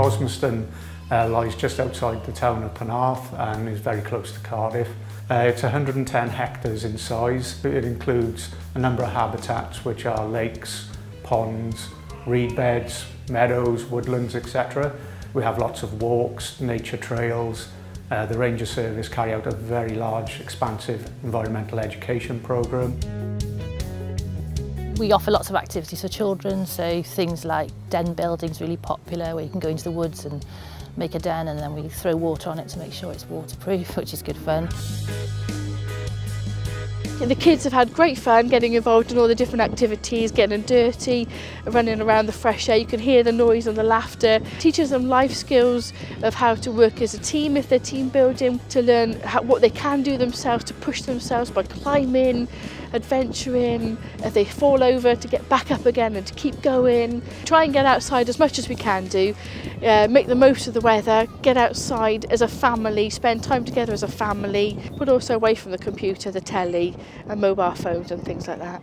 Osmaston uh, lies just outside the town of Penarth and is very close to Cardiff. Uh, it's 110 hectares in size. It includes a number of habitats which are lakes, ponds, reed beds, meadows, woodlands, etc. We have lots of walks, nature trails. Uh, the Ranger Service carry out a very large, expansive environmental education programme. We offer lots of activities for children, so things like den building is really popular, where you can go into the woods and make a den and then we throw water on it to make sure it's waterproof, which is good fun. The kids have had great fun getting involved in all the different activities, getting dirty, running around the fresh air. You can hear the noise and the laughter. teaches them life skills of how to work as a team if they're team building, to learn how, what they can do themselves, to push themselves by climbing, adventuring, if they fall over, to get back up again and to keep going. Try and get outside as much as we can do, uh, make the most of the weather, get outside as a family, spend time together as a family, but also away from the computer, the telly, and mobile phones and things like that.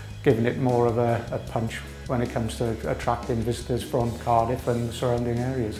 giving it more of a, a punch when it comes to attracting visitors from Cardiff and the surrounding areas.